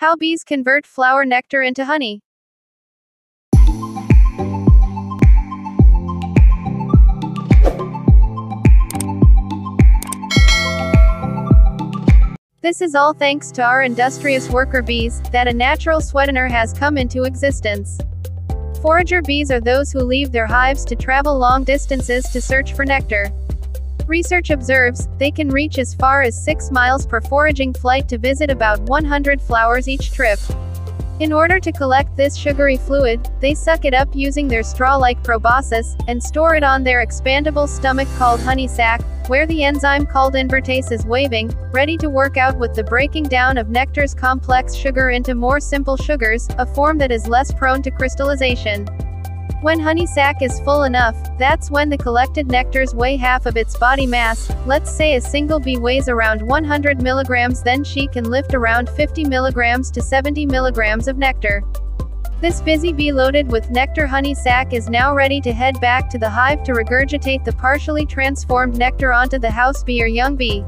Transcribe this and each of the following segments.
How bees convert flower nectar into honey. This is all thanks to our industrious worker bees, that a natural sweetener has come into existence. Forager bees are those who leave their hives to travel long distances to search for nectar. Research observes, they can reach as far as 6 miles per foraging flight to visit about 100 flowers each trip. In order to collect this sugary fluid, they suck it up using their straw-like proboscis, and store it on their expandable stomach called honey sac, where the enzyme called invertase is waving, ready to work out with the breaking down of nectar's complex sugar into more simple sugars, a form that is less prone to crystallization. When honey sac is full enough, that's when the collected nectars weigh half of its body mass, let's say a single bee weighs around 100 milligrams then she can lift around 50 milligrams to 70 milligrams of nectar. This busy bee loaded with nectar honey sac is now ready to head back to the hive to regurgitate the partially transformed nectar onto the house bee or young bee.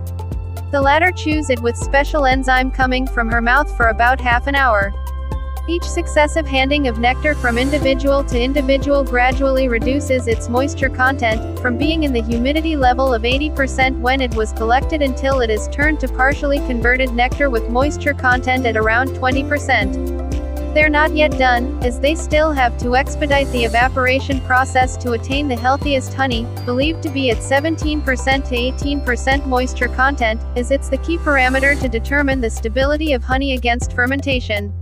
The latter chews it with special enzyme coming from her mouth for about half an hour. Each successive handing of nectar from individual to individual gradually reduces its moisture content, from being in the humidity level of 80% when it was collected until it is turned to partially converted nectar with moisture content at around 20%. They're not yet done, as they still have to expedite the evaporation process to attain the healthiest honey, believed to be at 17% to 18% moisture content, as it's the key parameter to determine the stability of honey against fermentation.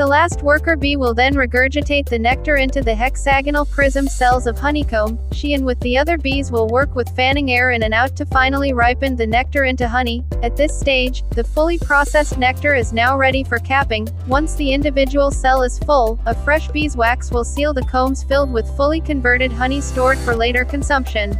The last worker bee will then regurgitate the nectar into the hexagonal prism cells of honeycomb. She and with the other bees will work with fanning air in and out to finally ripen the nectar into honey. At this stage, the fully processed nectar is now ready for capping. Once the individual cell is full, a fresh beeswax will seal the combs filled with fully converted honey stored for later consumption.